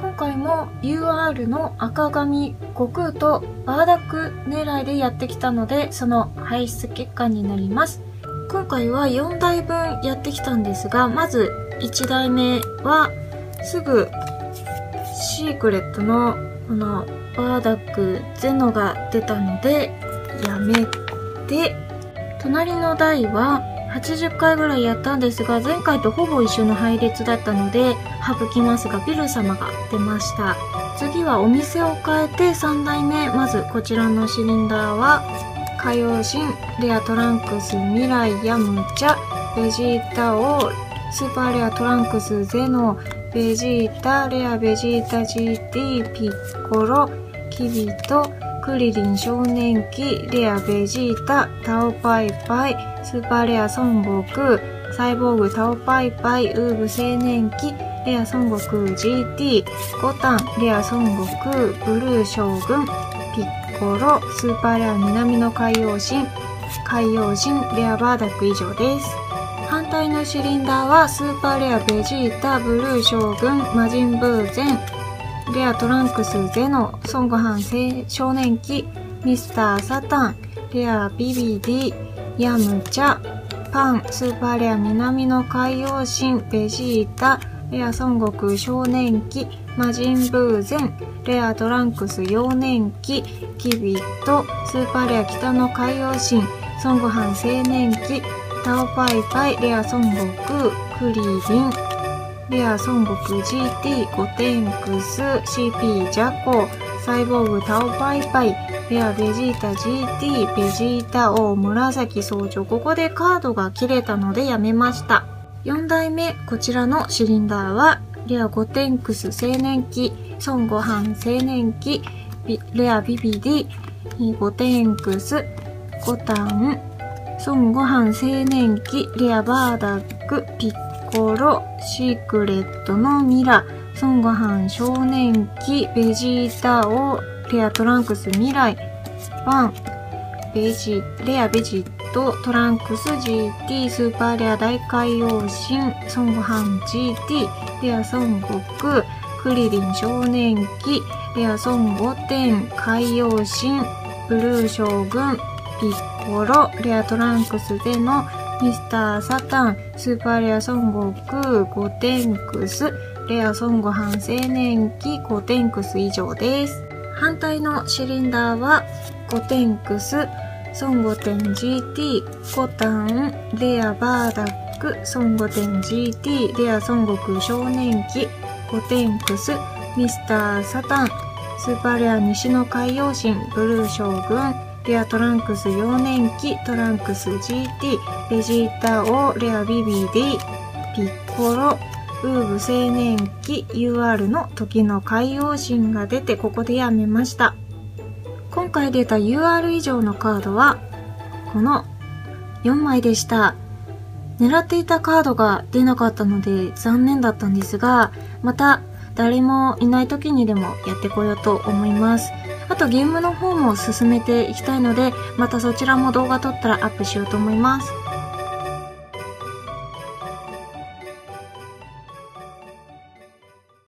今回も UR の赤髪悟空とバーダック狙いでやってきたのでその排出結果になります。今回は4台分やってきたんですがまず1台目はすぐシークレットのこのバーダックゼノが出たのでやめて隣の台は80回ぐらいやったんですが前回とほぼ一緒の配列だったので省きますがビル様が出ました。次はお店を変えて3台目まずこちらのシリンダーは海洋神レアトランクス未来ヤムチャベジータ王スーパーレアトランクスゼノベジータレアベジータ GT ピッコロキビトクリリン少年期レアベジータタオパイパイスーパーレア孫悟空サイボーグタオパイパイウーブ青年期レア孫悟空 GT ゴタンレア孫悟空ブルー将軍ピッコロスーパーレア南の海洋神海洋神レアバーダック以上です。反対のシリンダーはスーパーレアベジータブルー将軍魔人ブーゼンレアトランクスゼノ孫悟飯少年期ミスターサタンレアビビディヤムチャパンスーパーレア南の海洋神ベジータレア孫悟空少年期魔人ブーゼンレアトランクス幼年期キビットスーパーレア北の海洋神孫悟飯青年期タオパイパイレア孫悟空クリリン。レア孫悟空 GT ゴテンクス CP ジャコサイボーグタオパイパイレアベジータ GT ベジータ王紫総長ここでカードが切れたのでやめました。4代目こちらのシリンダーはレアゴテンクス青年期孫悟飯青年期レアビビディゴテンクスゴタン孫悟飯青年期レアバーダックピッコロシークレットのミラ孫悟飯少年期ベジータ王レアトランクス未来ワンベジレアベジとトランクス GT スーパーレア大海洋神孫悟飯 GT レア孫悟空クリリン少年期レア孫悟天海洋神ブルー将軍ピッコロレアトランクスでのミスターサタンスーパーレア孫悟空ゴテンクスレア孫悟飯青年期ゴテンクス以上です。反対のシリンダーはゴテンクス孫悟天 GT コタンレアバーダック孫悟天 GT レア孫悟空少年期ゴテンクスミスターサタンスーパーレア西の海洋神ブルー将軍。レアトランクス幼年期トランクス GT ベジータ王レアビビディピッコロウーブ青年期 UR の時の海洋神が出てここでやめました。今回出た UR 以上のカードはこの4枚でした。狙っていたカードが出なかったので残念だったんですがまた誰もいない時にでもやってこようと思います。あとゲームの方も進めていきたいのでまたそちらも動画撮ったらアップしようと思います。